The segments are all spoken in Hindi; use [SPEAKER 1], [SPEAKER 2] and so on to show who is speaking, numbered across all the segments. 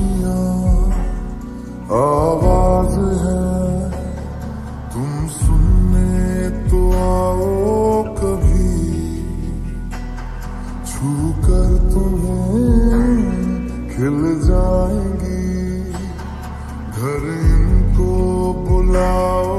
[SPEAKER 1] खामोशियाँ आवाज़ है, तुम सुनने तो आओ कभी। छू कर तुम्हें खिल जाएँगी। घर इनको बुलाओ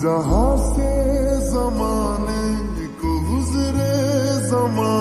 [SPEAKER 1] जहाँ से जमाने को गुजरे जमाना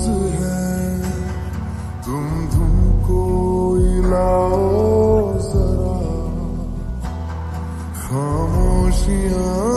[SPEAKER 1] साज है तुम तुमको लाओ जरा खामोशियां